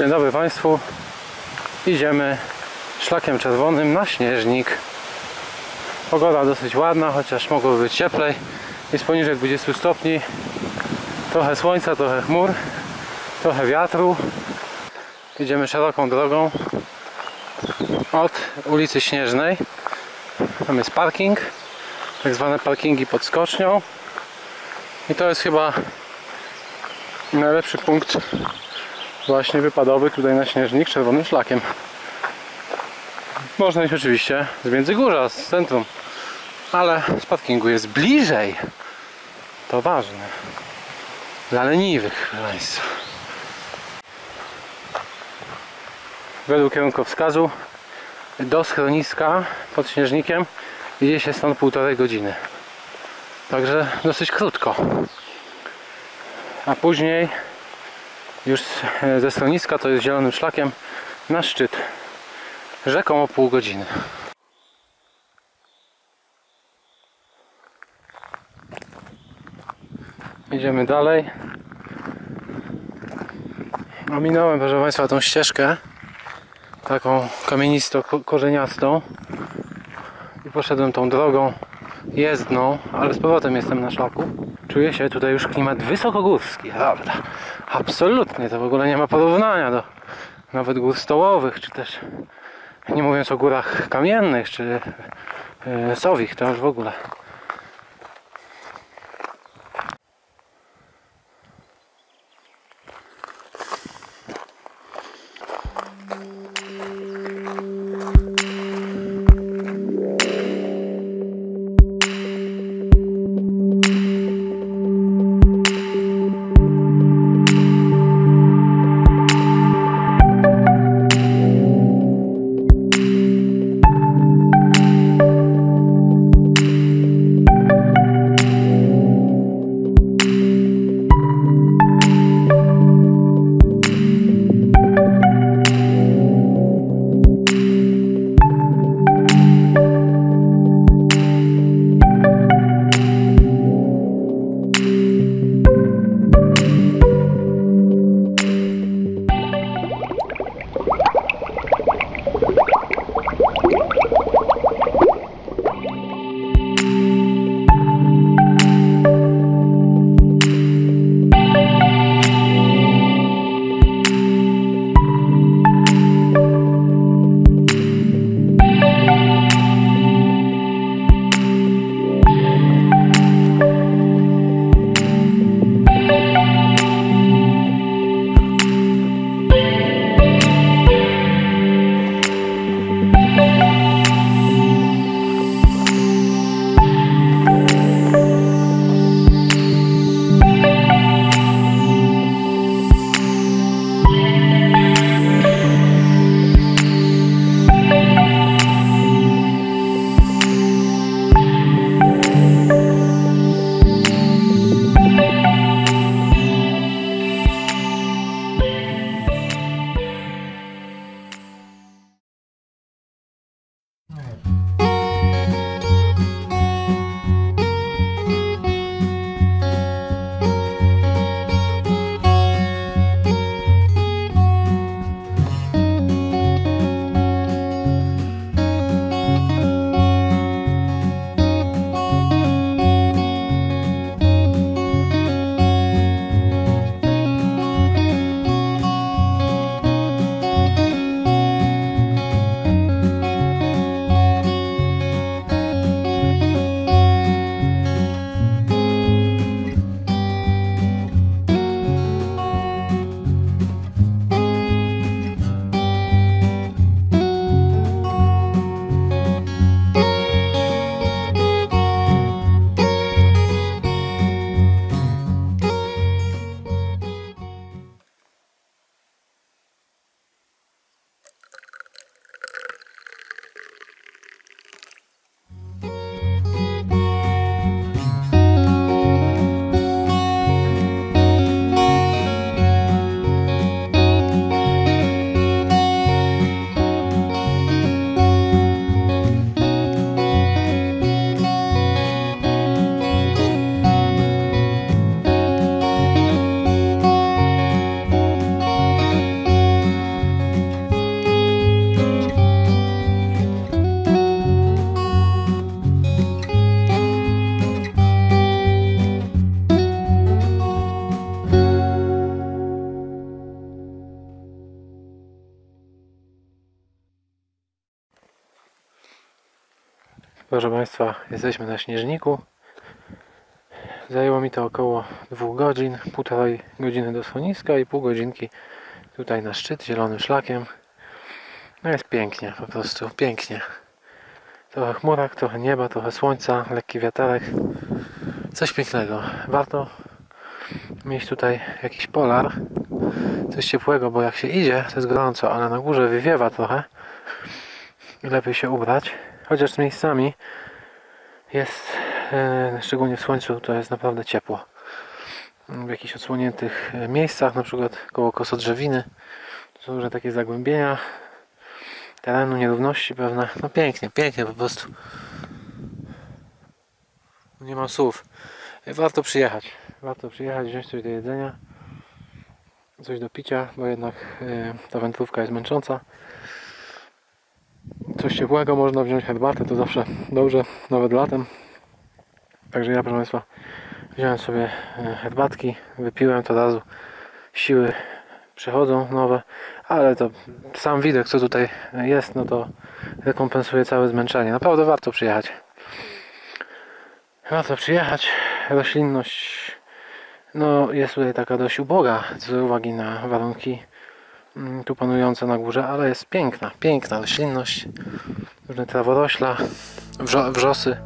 Dzień dobry Państwu. Idziemy szlakiem czerwonym na śnieżnik. Pogoda dosyć ładna, chociaż mogłoby być cieplej. Jest poniżej 20 stopni. Trochę słońca, trochę chmur, trochę wiatru. Idziemy szeroką drogą od ulicy Śnieżnej. Tam jest parking, tak zwane parkingi pod skocznią. I to jest chyba najlepszy punkt właśnie wypadowy tutaj na Śnieżnik czerwonym szlakiem. Można iść oczywiście z Międzygórza, z centrum, ale z parkingu jest bliżej. To ważne. Dla leniwych, proszę Państwa. Według kierunkowskazu do schroniska pod Śnieżnikiem idzie się stąd półtorej godziny. Także dosyć krótko. A później już z- ze schroniska, to jest zielonym szlakiem, na szczyt. Rzekomo pół godziny. Idziemy dalej. Ominąłem, proszę Państwa, tą ścieżkę. Taką kamienisto-korzeniastą. I poszedłem tą drogą jezdną, ale z powrotem jestem na szlaku. Czuję się tutaj już klimat wysokogórski, prawda? Absolutnie, to w ogóle nie ma porównania do nawet gór stołowych, czy też nie mówiąc o górach kamiennych, czy e, sowich, to już w ogóle. Proszę Państwa, jesteśmy na Śnieżniku. Zajęło mi to około dwóch godzin, półtorej godziny do schroniska i pół godzinki tutaj na szczyt zielonym szlakiem. No jest pięknie, po prostu pięknie. Trochę chmurek, trochę nieba, trochę słońca, lekki wiaterek. Coś pięknego. Warto mieć tutaj jakiś polar, coś ciepłego, bo jak się idzie, to jest gorąco, ale na górze wywiewa trochę i lepiej się ubrać. Chociaż miejscami jest, e, szczególnie w słońcu, to jest naprawdę ciepło. W jakichś odsłoniętych e, miejscach, na przykład koło kosodrzewiny, są różne takie zagłębienia terenu, nierówności pewne. No pięknie, pięknie po prostu. Nie mam słów. Warto przyjechać. Warto przyjechać, wziąć coś do jedzenia, coś do picia, bo jednak e, ta wędrówka jest męcząca. Coś ciepłego można wziąć, herbatę, to zawsze dobrze, nawet latem. Także ja, proszę Państwa, wziąłem sobie e, herbatki, wypiłem to razu. Siły przychodzą nowe, ale to sam widok, co tutaj jest, no to rekompensuje całe zmęczenie. Naprawdę warto przyjechać. Warto przyjechać. Roślinność no, jest tutaj taka dość uboga z uwagi na warunki tu panujące na górze, ale jest piękna, piękna roślinność. Różne traworośla, wrzo- wrzosy.